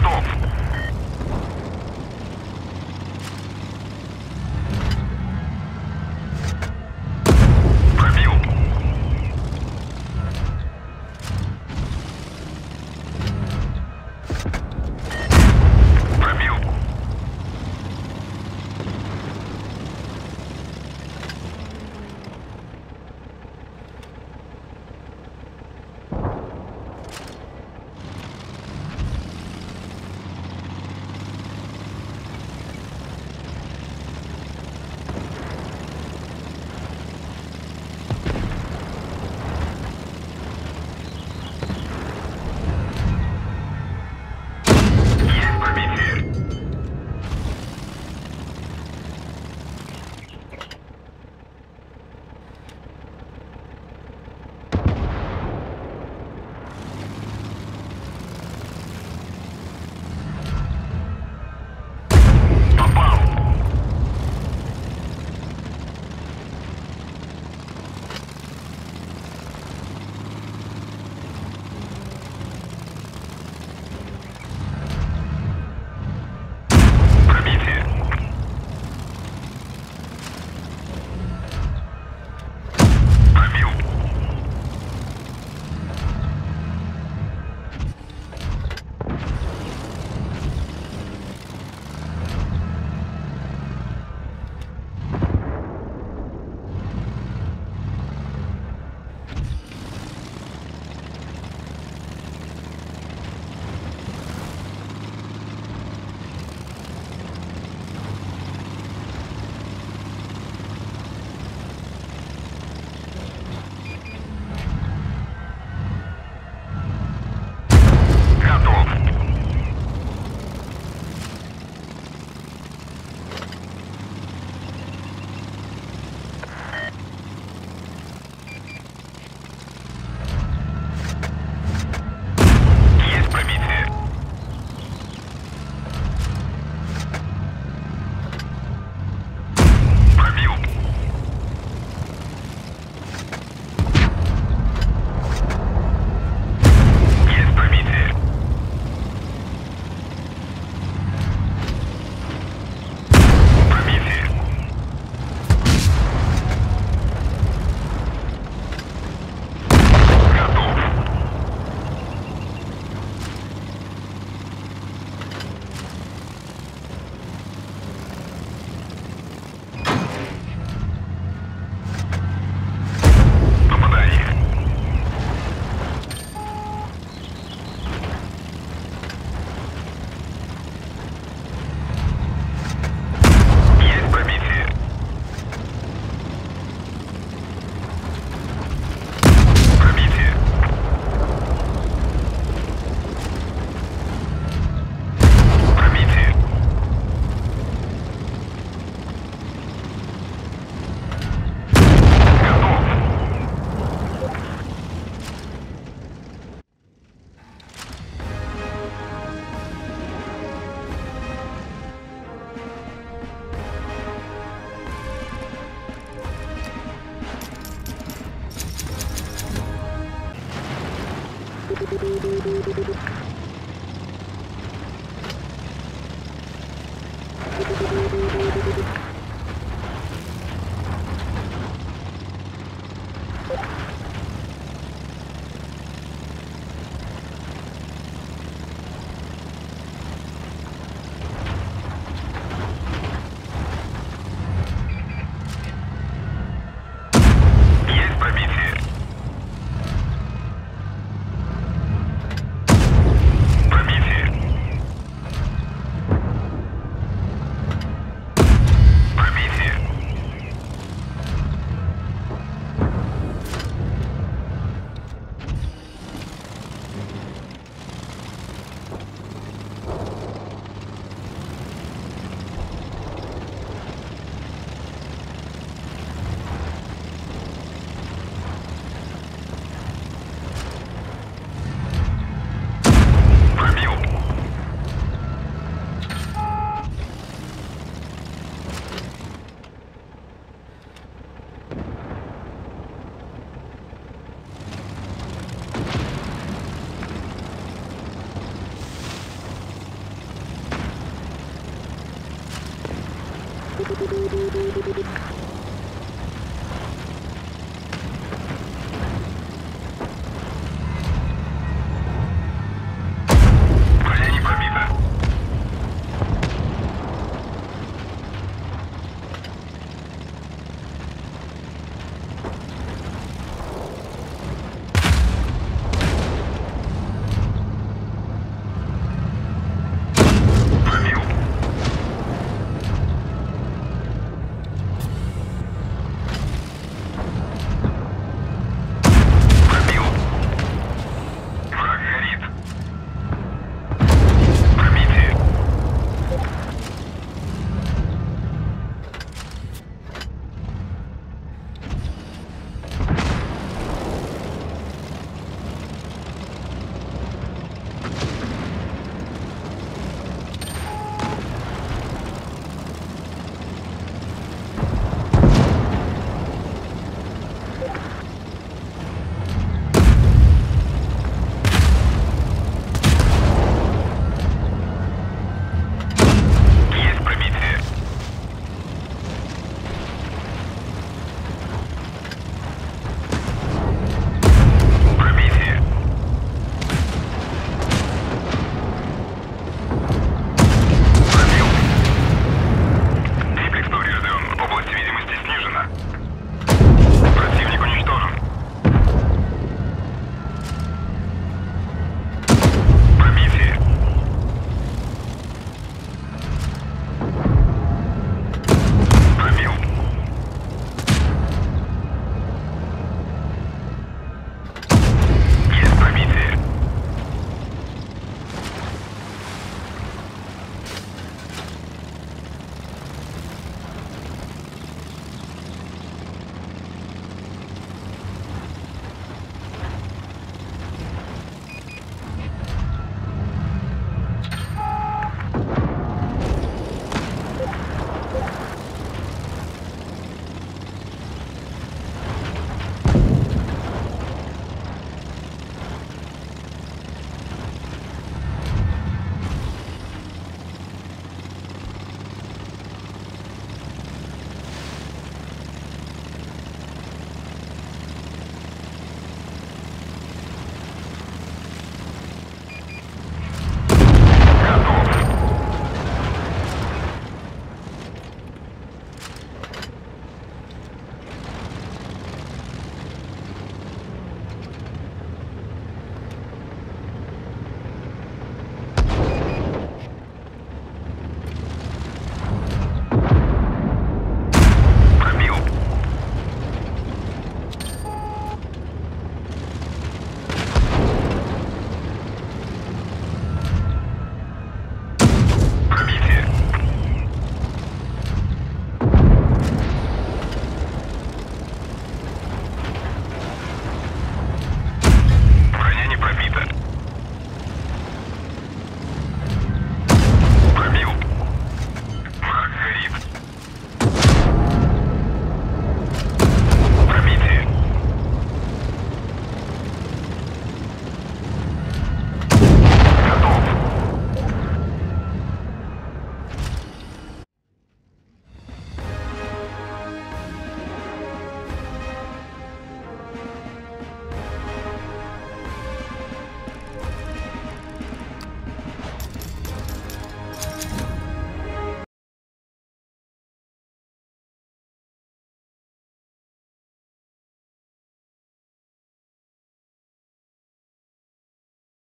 городов.